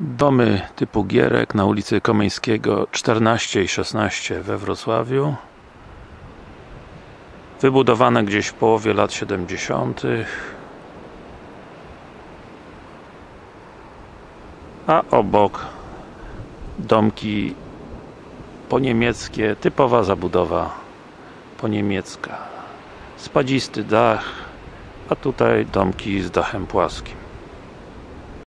Domy typu Gierek na ulicy Komeńskiego 14 i 16 we Wrocławiu. Wybudowane gdzieś w połowie lat 70 a obok domki poniemieckie, typowa zabudowa poniemiecka. Spadzisty dach a tutaj domki z dachem płaskim.